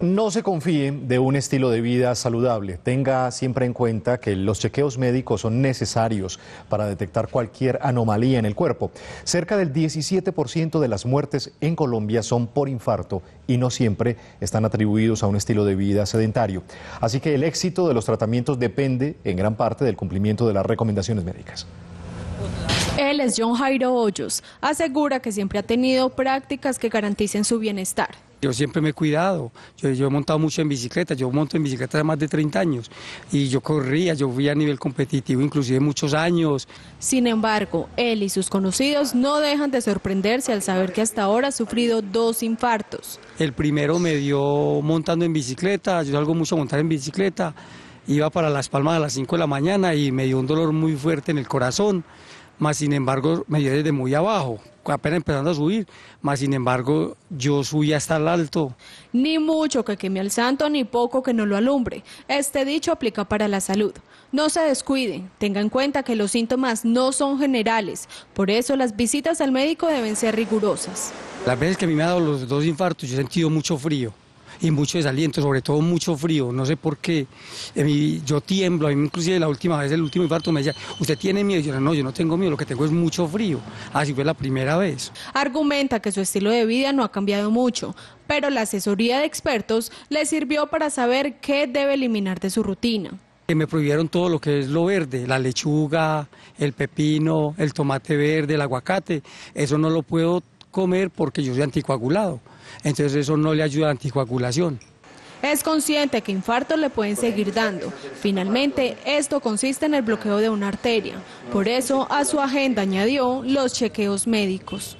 No se confíe de un estilo de vida saludable. Tenga siempre en cuenta que los chequeos médicos son necesarios para detectar cualquier anomalía en el cuerpo. Cerca del 17% de las muertes en Colombia son por infarto y no siempre están atribuidos a un estilo de vida sedentario. Así que el éxito de los tratamientos depende en gran parte del cumplimiento de las recomendaciones médicas. Él es John Jairo Hoyos. Asegura que siempre ha tenido prácticas que garanticen su bienestar. Yo siempre me he cuidado, yo, he montado mucho en bicicleta, yo monto en bicicleta hace más de 30 años. Y yo corría, yo fui a nivel competitivo inclusive muchos años. Sin embargo, él y sus conocidos no dejan de sorprenderse al saber que hasta ahora ha sufrido dos infartos. El primero me dio montando en bicicleta, yo salgo mucho a montar en bicicleta, iba para Las Palmas a las 5 de la mañana y me dio un dolor muy fuerte en el corazón más sin embargo me dio desde muy abajo, apenas empezando a subir, más sin embargo yo subí hasta el alto. Ni mucho que queme al santo, ni poco que no lo alumbre. Este dicho aplica para la salud. No se descuiden, tenga en cuenta que los síntomas no son generales, por eso las visitas al médico deben ser rigurosas. Las veces que a mí me ha dado los dos infartos, yo he sentido mucho frío y mucho desaliento, sobre todo mucho frío, no sé por qué. Yo tiemblo, a mí inclusive la última vez, el último infarto me decía, ¿usted tiene miedo? Y yo no, yo no tengo miedo, lo que tengo es mucho frío. Así fue la primera vez. Argumenta que su estilo de vida no ha cambiado mucho, pero la asesoría de expertos le sirvió para saber qué debe eliminar de su rutina me prohibieron todo lo que es lo verde, la lechuga, el pepino, el tomate verde, el aguacate. Eso no lo puedo comer porque yo soy anticoagulado. Entonces eso no le ayuda a la anticoagulación. Es consciente que infartos le pueden seguir dando. Finalmente, esto consiste en el bloqueo de una arteria. Por eso, a su agenda añadió los chequeos médicos.